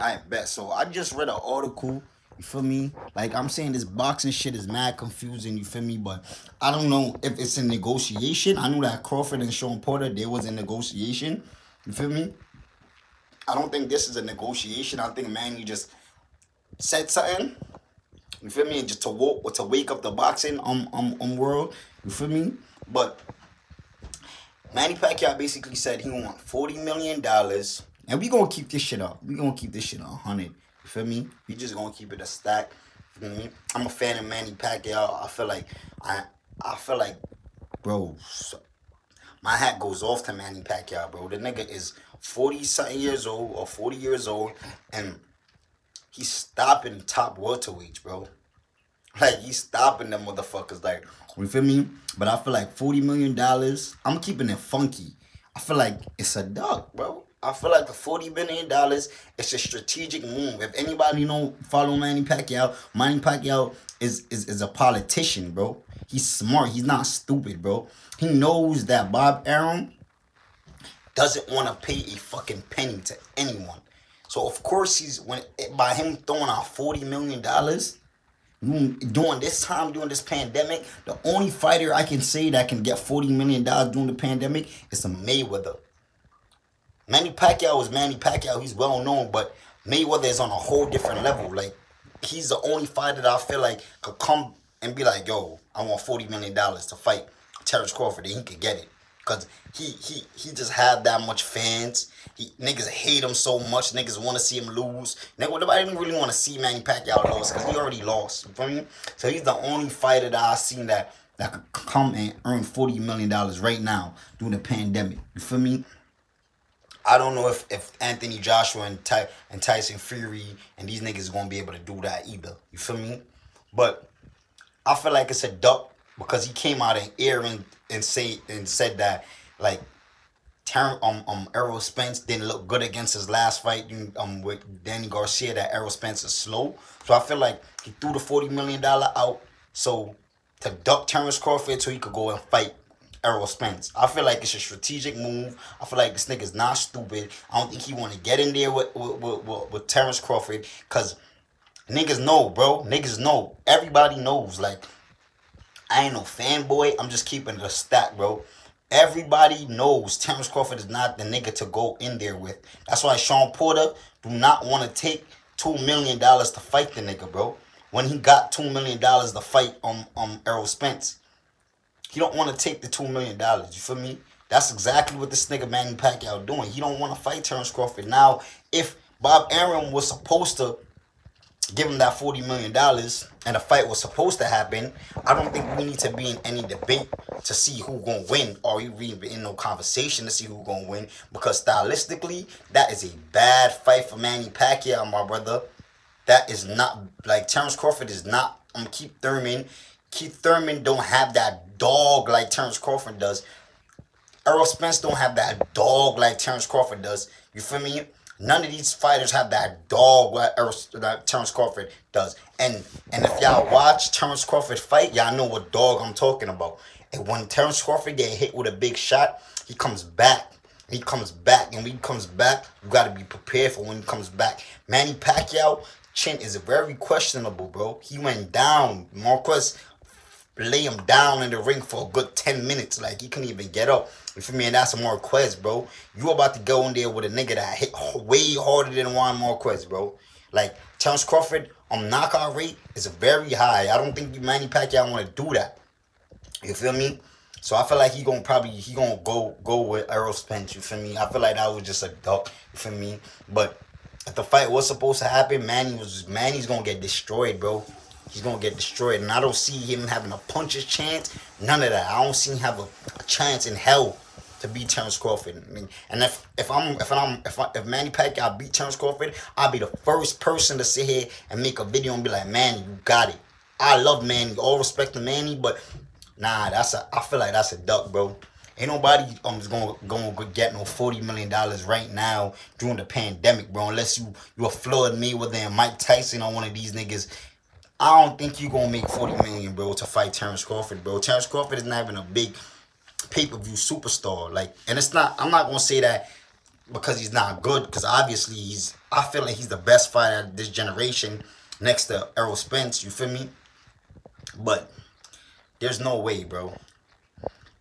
I bet. So I just read an article. You feel me? Like I'm saying, this boxing shit is mad confusing. You feel me? But I don't know if it's a negotiation. I knew that Crawford and Shawn Porter there was a negotiation. You feel me? I don't think this is a negotiation. I think Manny just said something. You feel me? Just to woke or to wake up the boxing um um um world. You feel me? But Manny Pacquiao basically said he want forty million dollars, and we gonna keep this shit up. We gonna keep this shit a hundred. You feel me? We just gonna keep it a stack. You feel me? I'm a fan of Manny Pacquiao. I feel like I I feel like, bro, so, my hat goes off to Manny Pacquiao, bro. The nigga is forty something years old or forty years old, and he's stopping top welterweights, bro. Like he's stopping them motherfuckers. Like you feel me? But I feel like forty million dollars. I'm keeping it funky. I feel like it's a duck, bro. I feel like the forty million dollars is a strategic move. If anybody know follow Manny Pacquiao, Manny Pacquiao is is is a politician, bro. He's smart. He's not stupid, bro. He knows that Bob Arum doesn't want to pay a fucking penny to anyone. So of course he's when by him throwing out forty million dollars during this time during this pandemic, the only fighter I can say that can get forty million dollars during the pandemic is a Mayweather. Manny Pacquiao is Manny Pacquiao. He's well known, but Mayweather is on a whole different level. Like he's the only fighter that I feel like could come and be like, "Yo, I want forty million dollars to fight Terence Crawford," and he could get it. Cause he he he just had that much fans. He niggas hate him so much. Niggas want to see him lose. Nigga, nobody even really want to see Manny Pacquiao lose because he already lost. You feel me? So he's the only fighter that I seen that that could come and earn forty million dollars right now during the pandemic. You feel me? I don't know if, if Anthony Joshua and, Ty, and Tyson Fury and these niggas gonna be able to do that either. You feel me? But I feel like it's a duck because he came out in air and and say and said that like Terence, um, um, Errol Spence didn't look good against his last fight um, with Danny Garcia. That Errol Spence is slow, so I feel like he threw the forty million dollar out so to duck Terence Crawford so he could go and fight Errol Spence. I feel like it's a strategic move. I feel like this nigga's not stupid. I don't think he want to get in there with with, with, with, with Terence Crawford because niggas know, bro. Niggas know. Everybody knows. Like I ain't no fanboy. I'm just keeping it a stat, bro. Everybody knows Terence Crawford is not the nigga to go in there with. That's why Shawn Porter do not want to take two million dollars to fight the nigga, bro. When he got two million dollars to fight on um, um Errol Spence, he don't want to take the two million dollars. You feel me? That's exactly what this nigga Manny Pacquiao doing. He don't want to fight Terence Crawford. Now, if Bob Arum was supposed to give him that $40 million and a fight was supposed to happen, I don't think we need to be in any debate to see who gonna win or even in no conversation to see who gonna win because stylistically, that is a bad fight for Manny Pacquiao, my brother. That is not, like Terence Crawford is not, I'm um, Keith Thurman. Keith Thurman don't have that dog like Terence Crawford does. Errol Spence don't have that dog like Terence Crawford does. You feel me? None of these fighters have that dog that Terence Crawford does. And and if y'all watch Terence Crawford fight, y'all know what dog I'm talking about. And when Terence Crawford get hit with a big shot, he comes back. He comes back, and when he comes back, you got to be prepared for when he comes back. Manny Pacquiao chin is a very questionable, bro. He went down. Marquez lay him down in the ring for a good 10 minutes. Like, he couldn't even get up. You feel me? And that's a Marquez, bro. You about to go in there with a nigga that hit way harder than Juan Marquez, bro. Like, Terence Crawford on knockout rate is very high. I don't think Manny Pacquiao want to do that. You feel me? So I feel like he gonna probably he gonna go go with Errol Spence. You feel me? I feel like that was just a duck. You feel me? But if the fight was supposed to happen, Manny was Manny's gonna get destroyed, bro. He's gonna get destroyed, and I don't see him having a puncher's chance. None of that. I don't see him have a, a chance in hell to beat Terence Crawford. I mean, and if if I'm if I'm if I, if Manny Pacquiao beat Terence Crawford, I'll be the first person to sit here and make a video and be like, "Man, you got it." I love Manny, all respect to Manny, but nah, that's a I feel like that's a duck, bro. Ain't nobody um gonna gonna get no forty million dollars right now during the pandemic, bro. Unless you you a Floyd Mayweather and Mike Tyson on one of these niggas. I don't think you gonna make forty million, bro, to fight Terence Crawford, bro. Terence Crawford is not even a big pay-per-view superstar. Like, and it's not, I'm not gonna say that because he's not good. Because obviously he's. I feel like he's the best fighter of this generation, next to Errol Spence. You feel me? But there's no way, bro.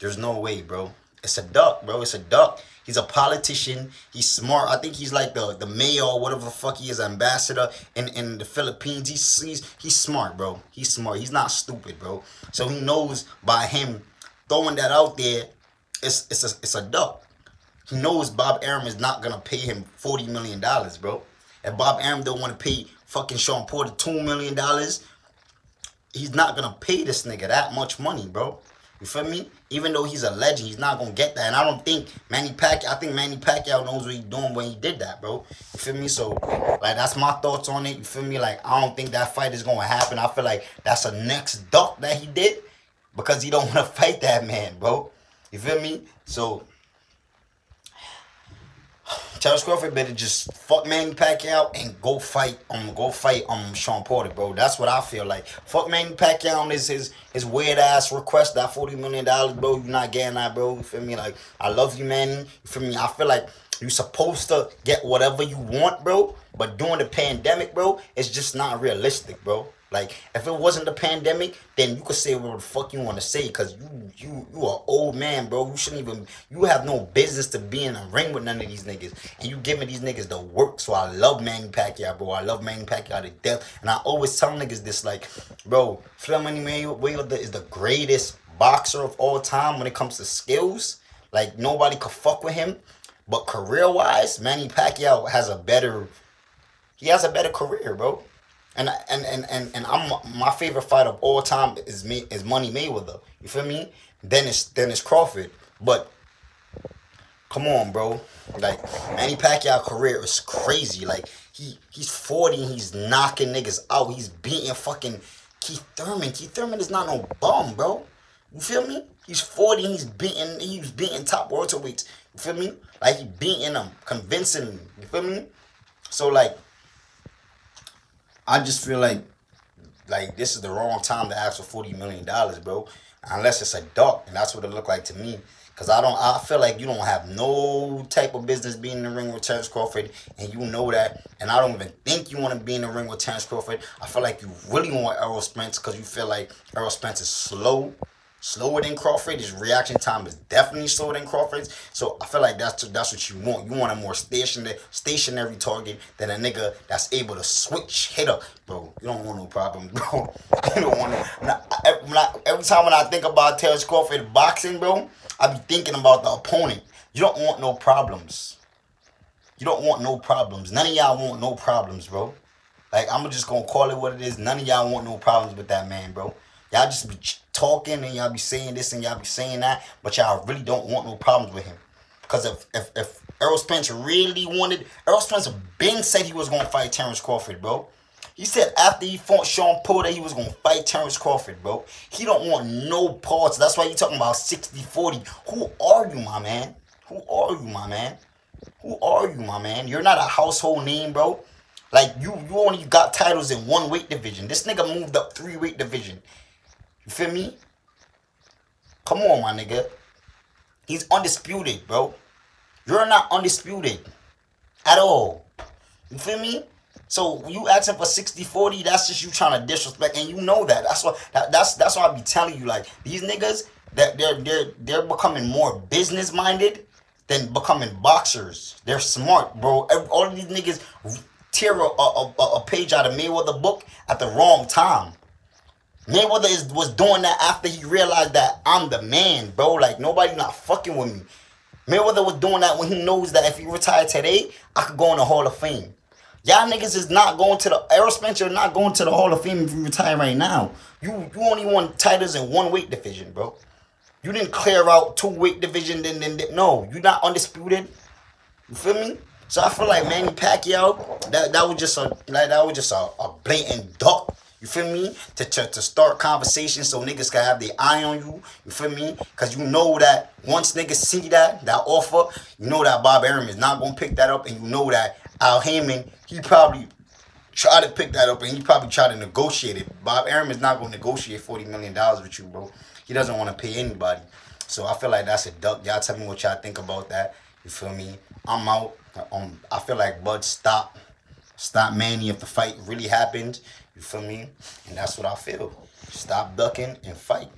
There's no way, bro. It's a duck, bro. It's a duck. He's a politician. He's smart. I think he's like the, the mayor or whatever the fuck he is, ambassador in, in the Philippines. He's, he's he's smart, bro. He's smart. He's not stupid, bro. So he knows by him throwing that out there, it's it's a it's a duck. He knows Bob Arum is not gonna pay him forty million dollars, bro. If Bob Arum don't want to pay fucking Shawn Porter two million dollars, he's not gonna pay this nigga that much money, bro. You feel me? Even though he's a legend, he's not gonna get that. And I don't think Manny Pacquiao. I think Manny Pacquiao knows what he's doing when he did that, bro. You feel me? So, like, that's my thoughts on it. You feel me? Like, I don't think that fight is gonna happen. I feel like that's a next duck that he did because he don't want to fight that man, bro. You feel me? So Terence Crawford better just fuck Manny Pacquiao and go fight um go fight um Shawn Porter, bro. That's what I feel like. Fuck Manny Pacquiao on his his, his weird ass request that forty million dollars, bro. You're not getting that, bro. You feel me? Like I love you, Manny. You feel me? I feel like you're supposed to get whatever you want, bro. But during the pandemic, bro, it's just not realistic, bro. Like if it wasn't the pandemic, then you could say what the fuck you want to say, cause you you you are old man, bro. You shouldn't even you have no business to be in a ring with none of these niggas, and you giving these niggas the work. So I love Manny Pacquiao, bro. I love Manny Pacquiao to death, and I always tell niggas this, like, bro, Floyd Money Mayweather is the greatest boxer of all time when it comes to skills. Like nobody could fuck with him, but career wise, Manny Pacquiao has a better. He has a better career, bro. And and and and, and I'm my favorite fight of all time is me is Money Mayweather. You feel me? Then it's Crawford. But come on, bro. Like Manny Pacquiao career is crazy. Like he he's 40 and he's knocking niggas out. He's beating fucking Keith Thurman. Keith Thurman is not no bum, bro. You feel me? He's 40, he's beating he's beating top welterweights. You feel me? Like he beating them, convincing. You feel me? So like I just feel like like this is the wrong time to ask for forty million dollars, bro. Unless it's a duck, and that's what it looked like to me. Cause I don't, I feel like you don't have no type of business being in the ring with Terence Crawford, and you know that. And I don't even think you want to be in the ring with Terence Crawford. I feel like you really want Errol Spence, cause you feel like Errol Spence is slow slower than Crawford. His reaction time is definitely slower than Crawford's. So I feel like that's that's what you want. You want a more stationary stationary target than a nigga that's able to switch hitter, bro. You don't want no problem, bro. you don't want no. every time when I think about Terence Crawford boxing, bro, I be thinking about the opponent. You don't want no problems. You don't want no problems. None of y'all want no problems, bro. Like I'm just gonna call it what it is. None of y'all want no problems with that man, bro. Y'all just be talking and y'all be saying this and y'all be saying that, but y'all really don't want no problems with him. Because if, if, if Errol Spence really wanted, Errol Spence been said he was going to fight Terence Crawford, bro. He said after he fought Shawn Porter, he was going to fight Terence Crawford, bro. He don't want no parts. That's why you talking about 60-40. Who are you, my man? Who are you, my man? Who are you, my man? You're not a household name, bro. Like, you, you only got titles in one weight division. This nigga moved up three weight division. You feel me? Come on, my nigga. He's undisputed, bro. You're not undisputed at all. You feel me? So you asking for 60-40, that's just you trying to disrespect, and you know that. That's what that, that's that's why I be telling you, like, these niggas, that they're they're they're becoming more business minded than becoming boxers. They're smart, bro. All these niggas tear a, a, a, a page out of Mayweather book at the wrong time. Mayweather is, was doing that after he realized that I'm the man, bro. Like nobody not fucking with me. Mayweather was doing that when he knows that if he retired today, I could go in the Hall of Fame. Y'all niggas is not going to the Errol Spencer not going to the Hall of Fame if you retire right now. You you only won titles in one weight division, bro. You didn't clear out two weight division, then then, then no, you're not undisputed. You feel me? So I feel like Manny Pacquiao, that that was just a like that was just a, a blatant duck you feel me? To, to, to start conversations so niggas can have their eye on you. You feel me? Because you know that once niggas see that, that offer, you know that Bob Arum is not going to pick that up. And you know that Al Haymon, he probably try to pick that up and he probably try to negotiate it. Bob Arum is not going to negotiate $40 million with you, bro. He doesn't want to pay anybody. So I feel like that's a duck. Y'all tell me what y'all think about that. You feel me? I'm out. Um, I feel like Bud stop, stop Manny if the fight really happened. You feel me? And that's what I feel. Stop ducking and fight.